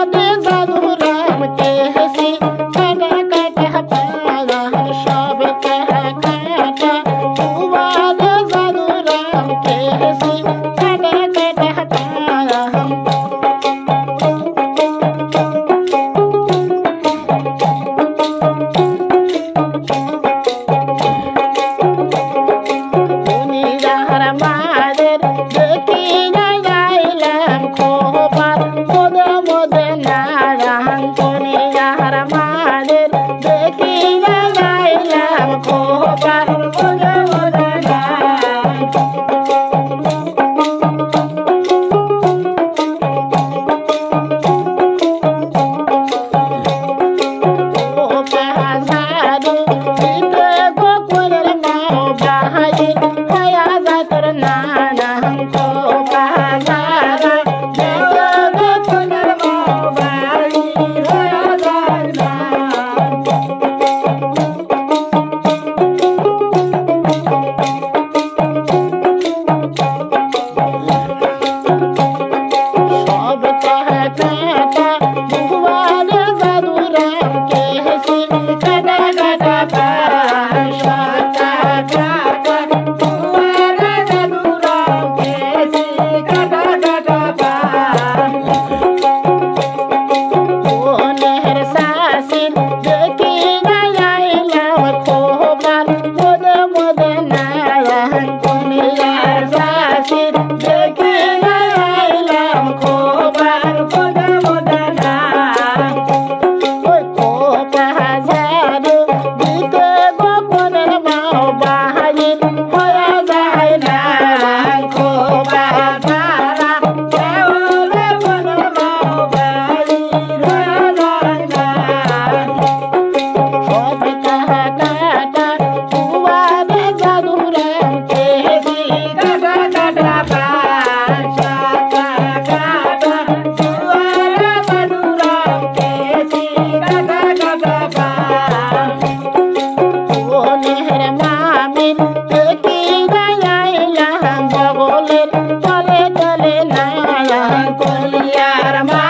राधे साधु राम के Bye. i'm going Yara Poli Yara Ma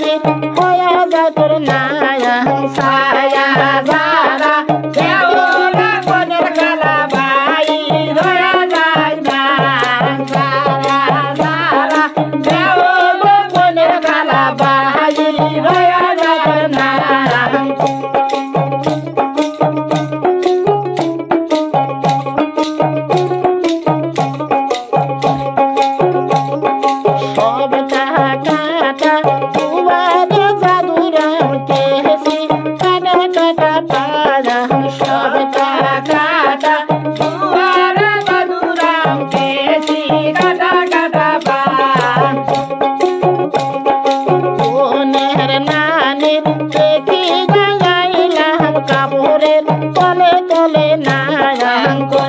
সঙ্গী হয়ে যায় তোর না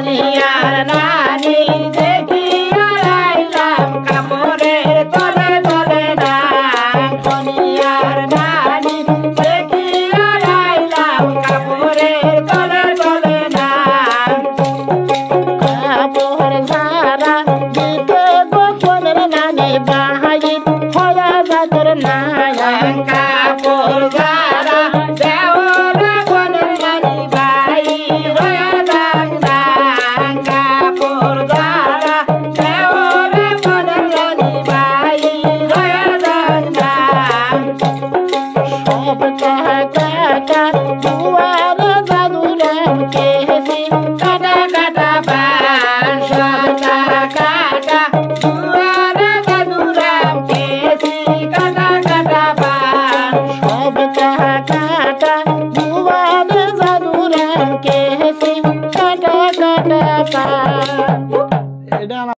দুনিয়ার নানি দেখিয়া লাইলাম তলে তলে দাম দুনিয়ার নানি দেখিয়া লাইলাম কাপড়ের তলে তলে দাম কাপড় সারা বাহাই, হয়া জাতর নায়ান কাপড়